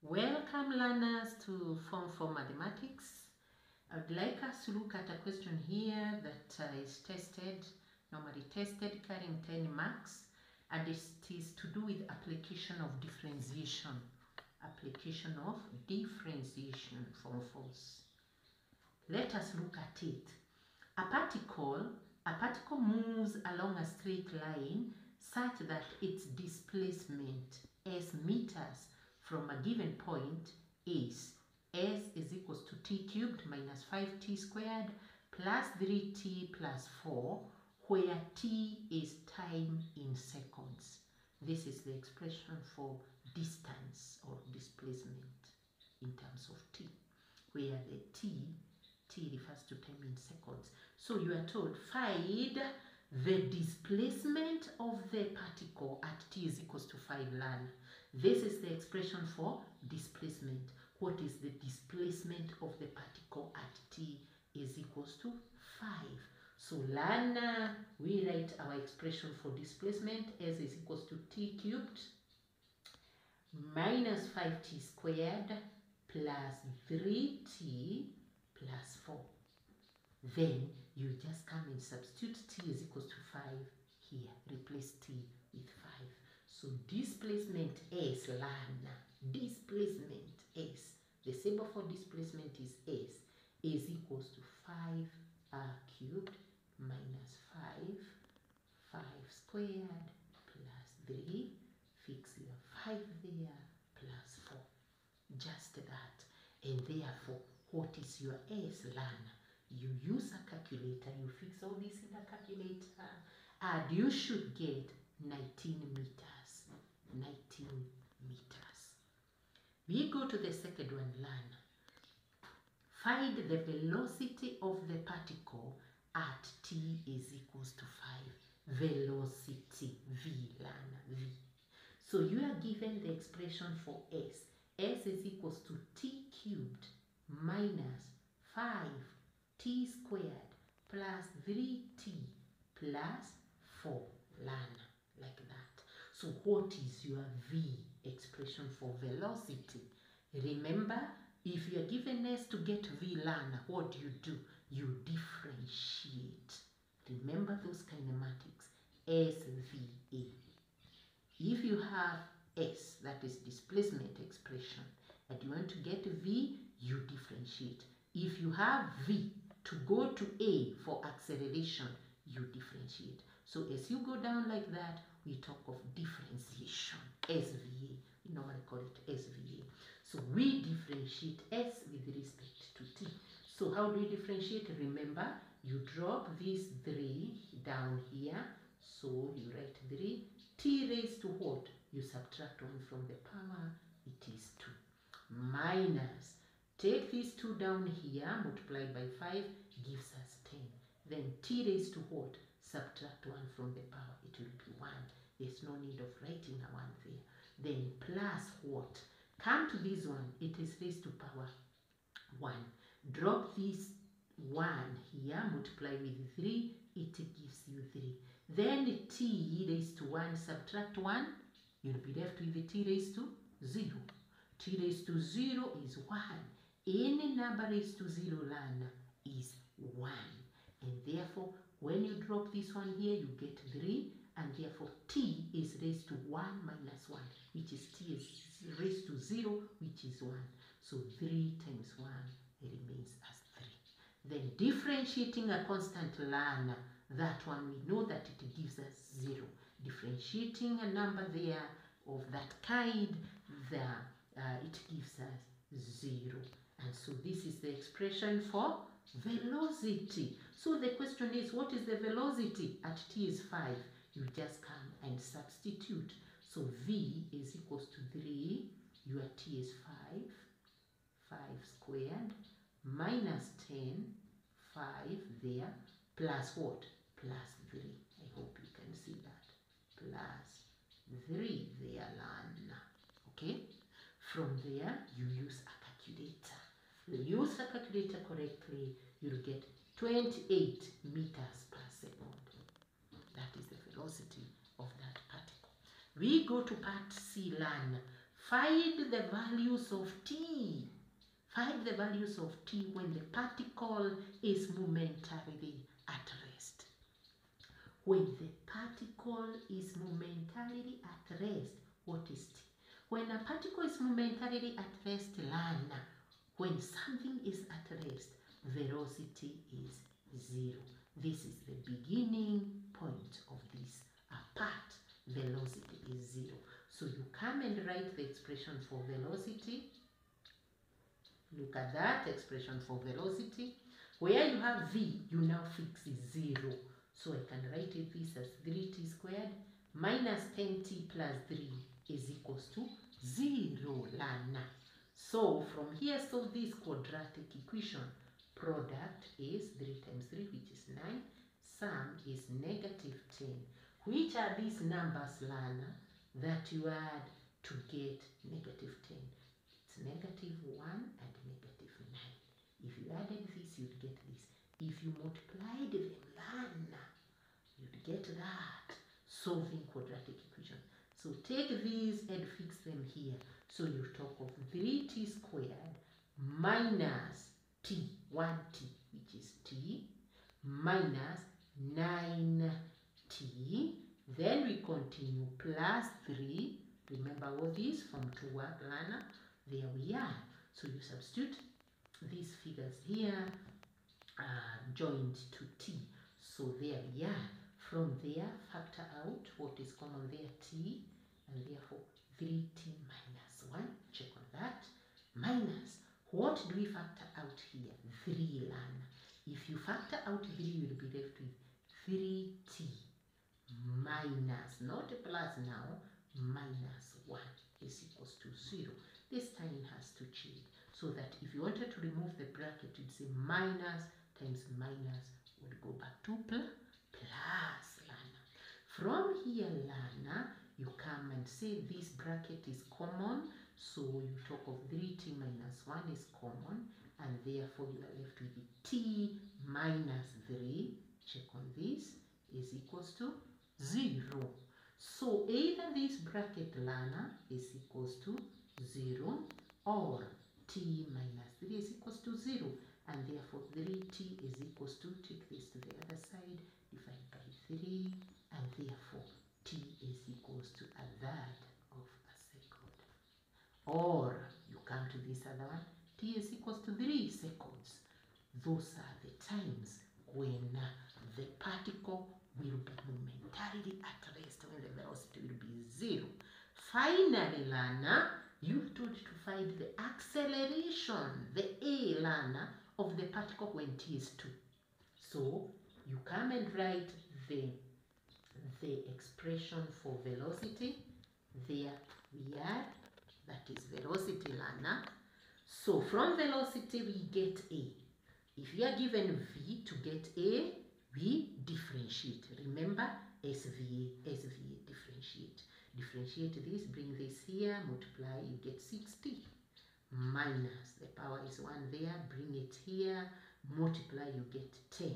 Welcome learners to Form 4 Mathematics. I'd like us to look at a question here that uh, is tested, normally tested, carrying 10 marks, and it is to do with application of differentiation. Application of differentiation from force. Let us look at it. A particle, a particle moves along a straight line such that its displacement s meters from a given point is s is equals to t cubed minus 5t squared plus 3t plus 4 where t is time in seconds. This is the expression for distance or displacement in terms of t, where the t, t refers to time in seconds. So you are told find the displacement of the particle at t is equals to 5 ln. This is the expression for displacement. What is the displacement of the particle at t is equals to 5. So ln, we write our expression for displacement as is equals to t cubed minus 5t squared plus 3t plus 4. Then you just come and substitute t is equals to 5 here. Replace t with 5. So displacement S, ln, displacement S, the symbol for displacement is S, is equals to 5 r cubed minus 5, 5 squared plus 3, fix your 5 there, plus 4. Just that. And therefore, what is your S, ln? You use a calculator, you fix all this in the calculator, and you should get 19 meters. 19 meters. We go to the second one, learn. Find the velocity of the particle at t is equals to 5. Velocity, v, learn, v. So you are given the expression for s. s is equals to t cubed minus 5 t squared plus 3t plus 4 ln like that. So what is your v expression for velocity? Remember, if you are given s to get v ln, what do you do? You differentiate. Remember those kinematics. SVA. If you have s, that is displacement expression, and you want to get v, you differentiate. If you have v, to go to A for acceleration, you differentiate. So as you go down like that, we talk of differentiation, SVA. We normally call it SVA. So we differentiate S with respect to T. So how do we differentiate? Remember, you drop these 3 down here. So you write 3. T raised to what? You subtract 1 from the power. It is 2. Minus Take these two down here, multiply by 5, gives us 10. Then t raised to what? Subtract 1 from the power, it will be 1. There's no need of writing a 1 there. Then plus what? Come to this one, it is raised to power 1. Drop this 1 here, multiply with 3, it gives you 3. Then t raised to 1, subtract 1, you'll be left with the t raised to 0. t raised to 0 is 1 any number raised to 0 ln is 1. And therefore, when you drop this one here, you get 3. And therefore, t is raised to 1 minus 1, which is t is raised to 0, which is 1. So 3 times 1 remains as 3. Then differentiating a constant ln, that one we know that it gives us 0. Differentiating a number there of that kind, there, uh, it gives us 0. And so this is the expression for velocity. So the question is, what is the velocity at t is 5? You just come and substitute. So v is equals to 3, your t is 5, 5 squared, minus 10, 5 there, plus what? Plus 3. I hope you can see that. Plus 3 there, ln. Okay? From there, you use a calculator use a calculator correctly, you'll get 28 meters per second. That is the velocity of that particle. We go to part C, learn. Find the values of t. Find the values of t when the particle is momentarily at rest. When the particle is momentarily at rest, what is t? When a particle is momentarily at rest, learn. When something is at rest, velocity is zero. This is the beginning point of this. Apart, velocity is zero. So you come and write the expression for velocity. Look at that expression for velocity. Where you have v, you now fix zero. So I can write it this as 3t squared minus 10t plus 3 is equals to 0 lana. So from here solve this quadratic equation. Product is 3 times 3 which is 9. Sum is negative 10. Which are these numbers lana that you add to get negative 10? It's negative 1 and negative 9. If you added this you'd get this. If you multiplied them lana you'd get that solving quadratic equation. So take these and fix them here. So you talk of 3t squared minus t, 1t, which is t, minus 9t. Then we continue plus 3. Remember all these from to work learner? There we are. So you substitute these figures here uh, joined to t. So there we are. From there, factor out what is common there, t, and therefore 3t minus 1. Check on that. Minus, what do we factor out here? 3 lana. If you factor out 3, you'll be left with 3t minus, not plus now, minus 1 is equals to 0. This sign has to change so that if you wanted to remove the bracket, you'd say minus times minus would go back to plus plus lana. From here lana, you come and say this bracket is common. So you talk of 3t minus 1 is common and therefore you are left with t minus 3. Check on this is equals to 0. So either this bracket lana is equals to 0 or t minus 3 is equals to 0 and therefore 3t is equals to, take this to the other side, divide by 3 and therefore t is equals to a third of a second. Or you come to this other one, t is equals to 3 seconds. Those are the times when the particle will be momentarily at rest, when the velocity will be zero. Finally, Lana, you're told to find the acceleration, the A, Lana, of the particle when t is 2. So you come and write the, the expression for velocity. There we are, that is velocity lana. So from velocity we get A. If you are given V to get A, we differentiate. Remember, SVA, SVA, differentiate. Differentiate this, bring this here, multiply, you get 60 minus. The power is 1 there. Bring it here. Multiply you get 10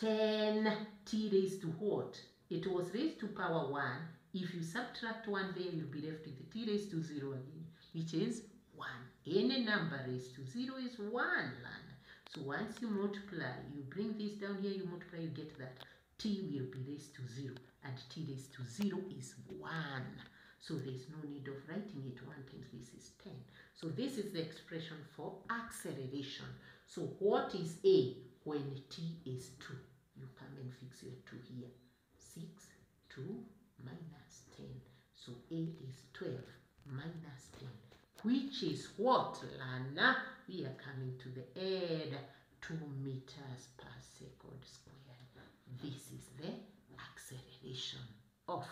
10 t raised to what? It was raised to power 1 if you subtract 1 there you'll be left with t raised to 0 again which is 1 any number raised to 0 is 1 land so once you multiply you bring this down here you multiply you get that t will be raised to 0 and t raised to 0 is 1 so there's no need of writing it. 1 times this is 10 so this is the expression for acceleration. So what is A when t is 2? You come and fix your 2 here. 6, 2, minus 10. So A is 12 minus 10. Which is what, Lana? We are coming to the end. 2 meters per second squared. This is the acceleration of.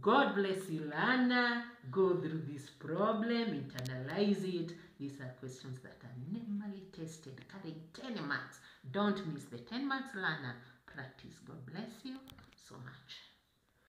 God bless you, Lana. Go through this problem, internalize it. These are questions that are normally tested, carrying 10 marks. Don't miss the 10 marks, Lana. Practice. God bless you so much.